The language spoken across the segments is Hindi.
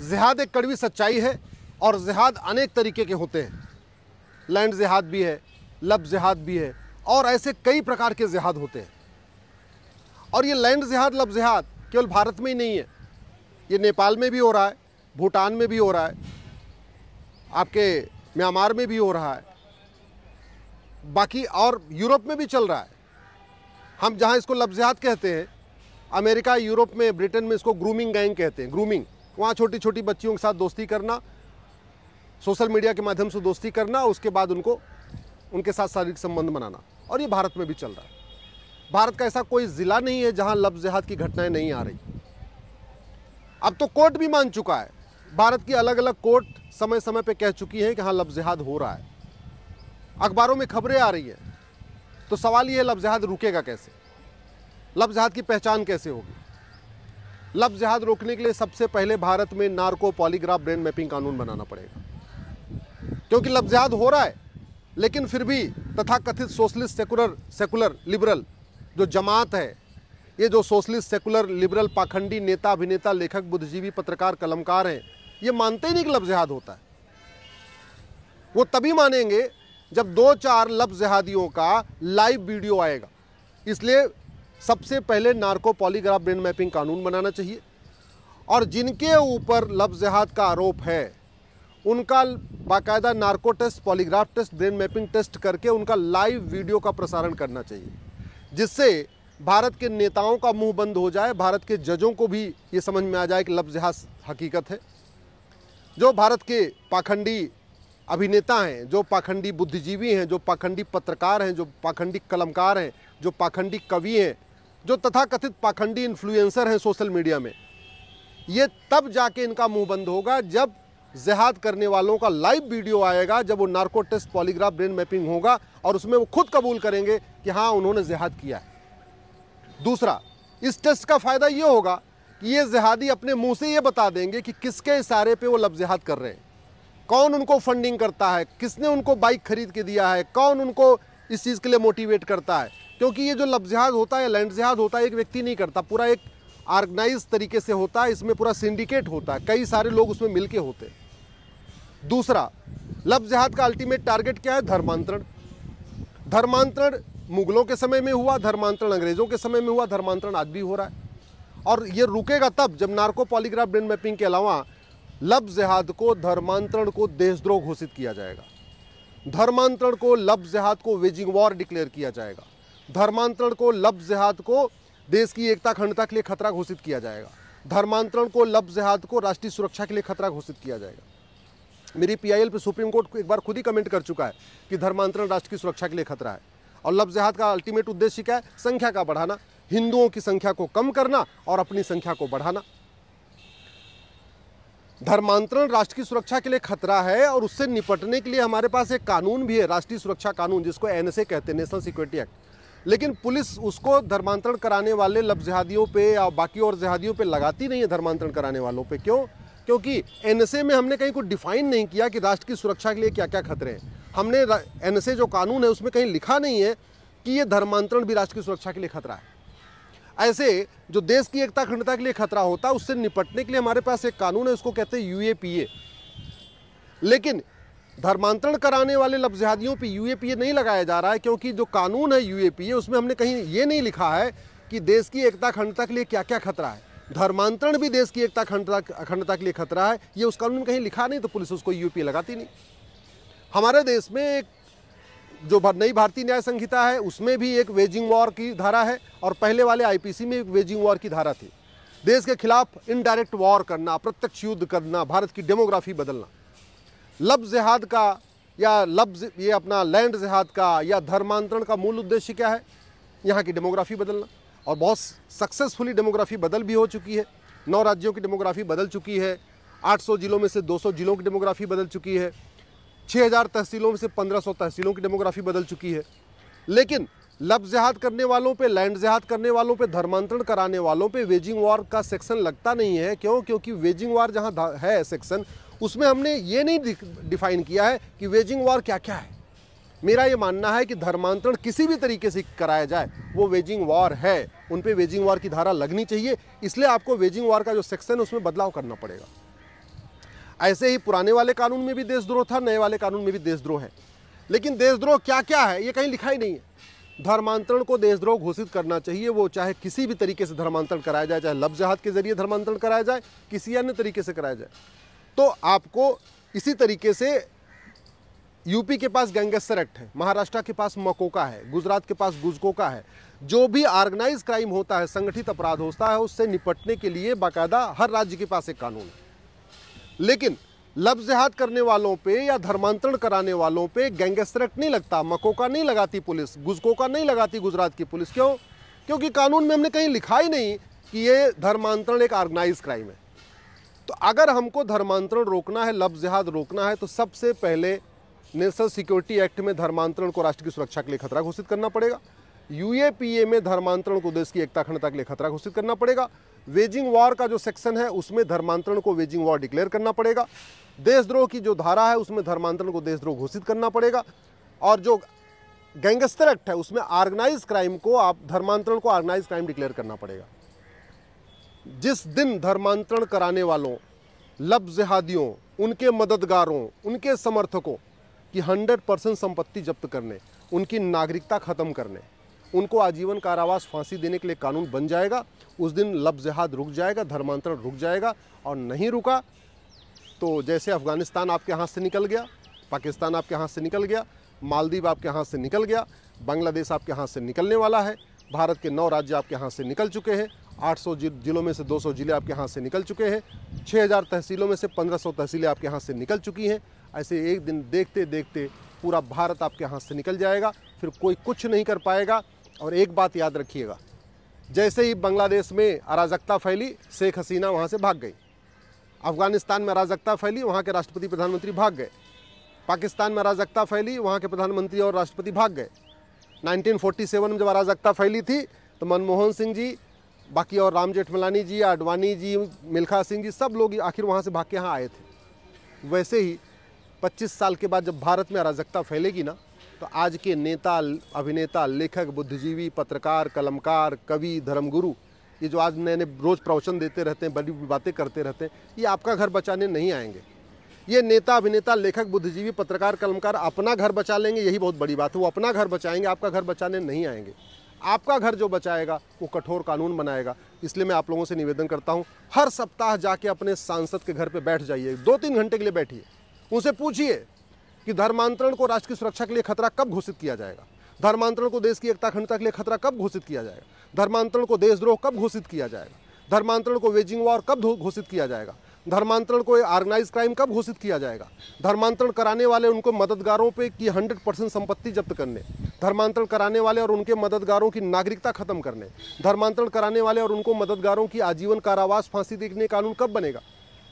जिहाद एक कड़वी सच्चाई है और जिहाद अनेक तरीके के होते हैं। लैंड जिहाद भी है, लब जिहाद भी है और ऐसे कई प्रकार के जिहाद होते हैं। और ये लैंड जिहाद, लब जिहाद केवल भारत में ही नहीं है। ये नेपाल में भी हो रहा है, भूटान में भी हो रहा है, आपके म्यांमार में भी हो रहा है, बाकी और यूरोप में भी चल रहा है। हम जहाँ इसको जिहाद कहते हैं, अमेरिका, यूरोप में, ब्रिटेन में इसको ग्रूमिंग गैंग कहते हैं, ग्रूमिंग। वहाँ छोटी छोटी बच्चियों के साथ दोस्ती करना, सोशल मीडिया के माध्यम से दोस्ती करना, उसके बाद उनको, उनके साथ शारीरिक संबंध बनाना। और ये भारत में भी चल रहा है। भारत का ऐसा कोई ज़िला नहीं है जहाँ लब जिहाद की घटनाएँ नहीं आ रही। अब तो कोर्ट भी मान चुका है। भारत की अलग अलग कोर्ट समय समय पर कह चुकी है कि हाँ लब जिहाद हो रहा है। अखबारों में खबरें आ रही हैं। तो सवाल ये है लब जिहाद रुकेगा कैसे? लब जिहाद की पहचान कैसे होगी? लब जिहाद रोकने के लिए सबसे पहले भारत में नार्को पॉलीग्राफ ब्रेन मैपिंग कानून बनाना पड़ेगा। क्योंकि लफ जिहाद हो रहा है, लेकिन फिर भी तथाकथित सोशलिस्ट सेकुलर सेकुलर लिबरल जो जमात है, ये जो सोशलिस्ट सेकुलर लिबरल पाखंडी नेता, अभिनेता, लेखक, बुद्धिजीवी, पत्रकार, कलमकार हैं, ये मानते ही नहीं कि लफ जिहाद होता है। वो तभी मानेंगे जब दो चार लब जिहादियों का लाइव वीडियो आएगा। इसलिए सबसे पहले नार्को पॉलीग्राफ ब्रेन मैपिंग कानून बनाना चाहिए। और जिनके ऊपर लब जिहाद का आरोप है, उनका बाकायदा narco test, polygraph test, brain mapping test करके उनका लाइव वीडियो का प्रसारण करना चाहिए, जिससे भारत के नेताओं का मुँह बंद हो जाए, भारत के जजों को भी ये समझ में आ जाए कि लब जिहाद हकीकत है। जो भारत के पाखंडी अभिनेता हैं, जो पाखंडी बुद्धिजीवी हैं, जो पाखंडी पत्रकार हैं, जो पाखंडी कलमकार हैं, जो पाखंडी कवि हैं जो तथाकथित पाखंडी इन्फ्लुएंसर हैं सोशल मीडिया में, ये तब जाके इनका मुँह बंद होगा जब जिहाद करने वालों का लाइव वीडियो आएगा, जब वो narco test polygraph brain mapping होगा और उसमें वो खुद कबूल करेंगे कि हाँ उन्होंने जिहाद किया है। दूसरा, इस टेस्ट का फ़ायदा ये होगा कि ये जिहादी अपने मुँह से ये बता देंगे कि किसके इशारे पे वो लफ जिहाद कर रहे हैं। कौन उनको फंडिंग करता है? किसने उनको बाइक खरीद के दिया है? कौन उनको इस चीज़ के लिए मोटिवेट करता है? क्योंकि ये जो लब जिहाद होता है लैंड जिहाद होता है, एक व्यक्ति नहीं करता। पूरा एक ऑर्गेनाइज तरीके से होता है, इसमें पूरा सिंडिकेट होता है। कई सारे लोग उसमें मिलके होते हैं। दूसरा लब जिहाद का अल्टीमेट टारगेट क्या है? धर्मांतरण। धर्मांतरण मुगलों के समय में हुआ, धर्मांतरण अंग्रेज़ों के समय में हुआ, धर्मांतरण आज भी हो रहा है। और ये रुकेगा तब जब नार्को पॉलीग्राफ ब्रेन मैपिंग के अलावा लब जहाद को, धर्मांतरण को देशद्रोह घोषित किया जाएगा। धर्मांतरण को लब जिहाद को वेजिंग वॉर डिक्लेयर किया जाएगा। धर्मांतरण को लब जिहाद को देश की एकता अखंडता के लिए खतरा घोषित किया जाएगा। धर्मांतरण को लब जिहाद को राष्ट्रीय सुरक्षा के लिए खतरा घोषित किया जाएगा। मेरी पीआईएल पे सुप्रीम कोर्ट एक बार खुद ही कमेंट कर चुका है कि धर्मांतरण राष्ट्र की सुरक्षा के लिए खतरा है। और लब जिहाद का अल्टीमेट उद्देश्य क्या है? संख्या का बढ़ाना, हिंदुओं की संख्या को कम करना और अपनी संख्या को बढ़ाना। धर्मांतरण राष्ट्र की सुरक्षा के लिए खतरा है और उससे निपटने के लिए हमारे पास एक कानून भी है, राष्ट्रीय सुरक्षा कानून, जिसको एनएसए कहते हैं नेशनल सिक्योरिटी एक्ट लेकिन पुलिस उसको धर्मांतरण कराने वाले लब जिहादियों पे या बाकी और जिहादियों पे लगाती नहीं है धर्मांतरण कराने वालों पे। क्यों? क्योंकि एनएसए में हमने कहीं को डिफाइन नहीं किया कि राष्ट्र की सुरक्षा के लिए क्या क्या खतरे हैं। हमने एनएसए जो कानून है उसमें कहीं लिखा नहीं है कि ये धर्मांतरण भी राष्ट्र की सुरक्षा के लिए खतरा है। ऐसे जो देश की एकता, अखंडता के लिए खतरा होता है उससे निपटने के लिए हमारे पास एक कानून है, उसको कहते हैं यूएपीए। लेकिन धर्मांतरण कराने वाले लफ्जिहादियों पे यूएपीए नहीं लगाया जा रहा है, क्योंकि जो कानून है यूएपीए उसमें हमने कहीं ये नहीं लिखा है कि देश की एकता अखंडता के लिए क्या क्या खतरा है। धर्मांतरण भी देश की एकता अखंडता अखंडता के लिए खतरा है, ये उस कानून में कहीं लिखा नहीं तो पुलिस उसको यूपीए लगाती नहीं। हमारे देश में एक जो नई भारतीय न्याय संहिता है, उसमें भी एक वेजिंग वॉर की धारा है, और पहले वाले आईपीसी में एक वेजिंग वॉर की धारा थी। देश के खिलाफ इनडायरेक्ट वॉर करना प्रत्यक्ष युद्ध करना, भारत की डेमोग्राफी बदलना। लब जिहाद का या लब ये अपना लैंड जिहाद का या धर्मांतरण का मूल उद्देश्य क्या है? यहाँ की डेमोग्राफी बदलना। और बहुत सक्सेसफुली डेमोग्राफी बदल भी हो चुकी है। नौ राज्यों की डेमोग्राफी बदल चुकी है। 800 जिलों में से 200 जिलों की डेमोग्राफी बदल चुकी है। 6000 तहसीलों में से 1500 तहसीलों की डेमोग्राफी बदल चुकी है। लेकिन लब जिहाद करने वालों पे, लैंड जिहाद करने वालों पे, धर्मांतरण कराने वालों पे वेजिंग वॉर का सेक्शन लगता नहीं है। क्यों? क्योंकि वेजिंग वॉर जहाँ है सेक्शन उसमें हमने ये नहीं डिफाइन किया है कि वेजिंग वॉर क्या क्या है। मेरा ये मानना है कि धर्मांतरण किसी भी तरीके से कराया जाए, वो वेजिंग वॉर है। उन पर वेजिंग वॉर की धारा लगनी चाहिए, इसलिए आपको वेजिंग वॉर का जो सेक्शन है, उसमें बदलाव करना पड़ेगा। ऐसे ही पुराने वाले कानून में भी देशद्रोह था, नए वाले कानून में भी देशद्रोह है। लेकिन देशद्रोह क्या क्या है, ये कहीं लिखा ही नहीं है। धर्मांतरण को देशद्रोह घोषित करना चाहिए, वो चाहे किसी भी तरीके से धर्मांतरण कराया जाए, चाहे लफ्ज जहाद के ज़रिए धर्मांतरण कराया जाए, किसी अन्य तरीके से कराया जाए। तो आपको इसी तरीके से यूपी के पास गैंगस्टर एक्ट है, महाराष्ट्र के पास मकोका है, गुजरात के पास गुजकोका है। जो भी ऑर्गेनाइज क्राइम होता है, संगठित अपराध होता है, उससे निपटने के लिए बाकायदा हर राज्य के पास एक कानून है। लेकिन लफ्ज जिहाद करने वालों पे या धर्मांतरण कराने वालों पे गैंगस्टर एक्ट नहीं लगता, मकोका नहीं लगाती पुलिस, गुजकोका नहीं लगाती गुजरात की पुलिस। क्यों? क्योंकि कानून में हमने कहीं लिखा ही नहीं कि ये धर्मांतरण एक ऑर्गेनाइज क्राइम है। तो अगर हमको धर्मांतरण रोकना है, लफ्ज जिहाद रोकना है तो सबसे पहले नेशनल सिक्योरिटी एक्ट में धर्मांतरण को राष्ट्र की सुरक्षा के लिए खतरा घोषित करना पड़ेगा। यूएपीए में धर्मांतरण को देश की एकता, अखंडता के लिए खतरा घोषित करना पड़ेगा। वेजिंग वॉर का जो सेक्शन है, उसमें धर्मांतरण को वेजिंग वॉर डिक्लेयर करना पड़ेगा। देशद्रोह की जो धारा है, उसमें धर्मांतरण को देशद्रोह घोषित करना पड़ेगा। और जो गैंगस्टर एक्ट है, उसमें ऑर्गेनाइज क्राइम को आप, धर्मांतरण को ऑर्गेनाइज क्राइम डिक्लेयर करना पड़ेगा। जिस दिन धर्मांतरण कराने वालों, लब जिहादियों, उनके मददगारों, उनके समर्थकों की हंड्रेड परसेंट संपत्ति जब्त करने, उनकी नागरिकता ख़त्म करने, उनको आजीवन कारावास फांसी देने के लिए कानून बन जाएगा, उस दिन लब जिहाद रुक जाएगा, धर्मांतरण रुक जाएगा और नहीं रुका तो जैसे अफ़गानिस्तान आपके हाथ से निकल गया, पाकिस्तान आपके हाथ से निकल गया, मालदीव आपके हाथ से निकल गया, बांग्लादेश आपके हाथ से निकलने वाला है, भारत के नौ राज्य आपके हाथ से निकल चुके हैं 800 जिलों में से 200 ज़िले आपके हाथ से निकल चुके हैं। 6000 तहसीलों में से 1500 तहसीलें आपके हाथ से निकल चुकी हैं। ऐसे एक दिन देखते देखते पूरा भारत आपके हाथ से निकल जाएगा, फिर कोई कुछ नहीं कर पाएगा। और एक बात याद रखिएगा, जैसे ही बांग्लादेश में अराजकता फैली, शेख हसीना वहाँ से भाग गई। अफ़गानिस्तान में अराजकता फैली, वहाँ के राष्ट्रपति प्रधानमंत्री भाग गए। पाकिस्तान में अराजकता फैली, वहाँ के प्रधानमंत्री और राष्ट्रपति भाग गए। 1947 में जब अराजकता फैली थी तो मनमोहन सिंह जी बाकी और राम जेठमलानी जी, आडवाणी जी, मिल्खा सिंह जी, सब लोग आखिर वहाँ से भाग के यहाँ आए थे। वैसे ही 25 साल के बाद जब भारत में अराजकता फैलेगी ना तो आज के नेता, अभिनेता, लेखक, बुद्धिजीवी, पत्रकार, कलमकार, कवि, धर्मगुरु, ये जो आज नए नए रोज़ प्रवचन देते रहते हैं बड़ी बातें करते रहते हैं, ये आपका घर बचाने नहीं आएँगे। ये नेता, अभिनेता, लेखक, बुद्धिजीवी, पत्रकार, कलमकार अपना घर बचा लेंगे, यही बहुत बड़ी बात है, वो अपना घर बचाएँगे, आपका घर बचाने नहीं आएँगे। आपका घर जो बचाएगा, वो कठोर कानून बनाएगा। इसलिए मैं आप लोगों से निवेदन करता हूँ, हर सप्ताह जाके अपने सांसद के घर पर बैठ जाइए। दो तीन घंटे के लिए बैठिए। उनसे पूछिए कि धर्मांतरण को राष्ट्र की सुरक्षा के लिए खतरा कब घोषित किया जाएगा? धर्मांतरण को देश की एकता, अखंडता के लिए खतरा कब घोषित किया जाएगा? धर्मांतरण को देशद्रोह कब घोषित किया जाएगा? धर्मांतरण को वेजिंग वॉर कब घोषित किया जाएगा? धर्मांतरण को ऑर्गेनाइज क्राइम कब घोषित किया जाएगा? धर्मांतरण कराने वाले उनको मददगारों पे की हंड्रेड परसेंट संपत्ति जब्त करने, धर्मांतरण कराने वाले और उनके मददगारों की नागरिकता खत्म करने, धर्मांतरण कराने वाले और उनको मददगारों की आजीवन कारावास फांसी देखने कानून कब बनेगा?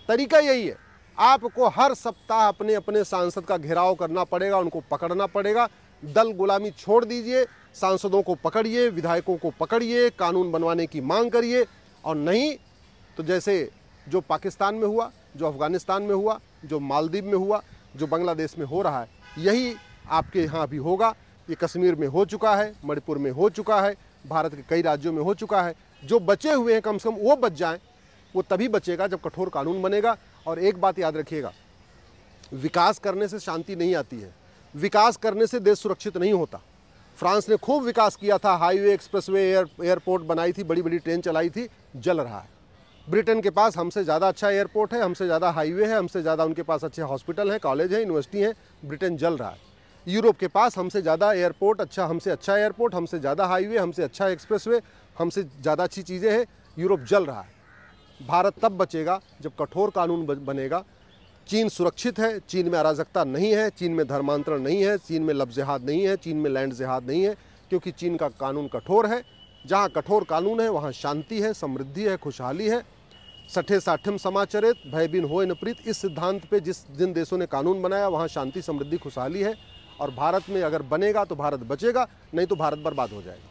तरीका यही है, आपको हर सप्ताह अपने अपने सांसद का घेराव करना पड़ेगा, उनको पकड़ना पड़ेगा, दल गुलामी छोड़ दीजिए, सांसदों को पकड़िए, विधायकों को पकड़िए, कानून बनवाने की मांग करिए, और नहीं तो जैसे जो पाकिस्तान में हुआ, जो अफ़गानिस्तान में हुआ, जो मालदीव में हुआ, जो बांग्लादेश में हो रहा है, यही आपके यहाँ भी होगा। ये कश्मीर में हो चुका है, मणिपुर में हो चुका है, भारत के कई राज्यों में हो चुका है। जो बचे हुए हैं कम से कम, वो बच जाएँ, वो तभी बचेगा जब कठोर कानून बनेगा। और एक बात याद रखिएगा, विकास करने से शांति नहीं आती है। विकास करने से देश सुरक्षित नहीं होता। फ्रांस ने खूब विकास किया था, हाईवे, एक्सप्रेसवे, एयर, एयरपोर्ट बनाई थी बड़ी बड़ी ट्रेन चलाई थी, जल रहा है। ब्रिटेन के पास हमसे ज़्यादा अच्छा एयरपोर्ट है, हमसे ज़्यादा हाईवे है, हमसे ज़्यादा उनके पास अच्छे हॉस्पिटल हैं, कॉलेज हैं, यूनिवर्सिटी हैं, ब्रिटेन जल रहा है। यूरोप के पास हमसे ज़्यादा एयरपोर्ट अच्छा हमसे अच्छा एयरपोर्ट, हमसे ज़्यादा हाईवे, हमसे अच्छा एक्सप्रेसवे, हमसे ज़्यादा अच्छी चीज़ें हैं, यूरोप जल रहा है। भारत तब बचेगा जब कठोर कानून बनेगा। चीन सुरक्षित है, चीन में अराजकता नहीं है, चीन में धर्मांतरण नहीं है, चीन में लब जिहाद नहीं है, चीन में लैंड जिहाद नहीं है, क्योंकि चीन का कानून कठोर है। जहाँ कठोर कानून है, वहाँ शांति है, समृद्धि है, खुशहाली है। सठे साठम समाचरित भयबीन हो नप्रीत। इस सिद्धांत पे जिस जिन देशों ने कानून बनाया, वहाँ शांति समृद्धि खुशहाली है। और भारत में अगर बनेगा तो भारत बचेगा, नहीं तो भारत बर्बाद हो जाएगा।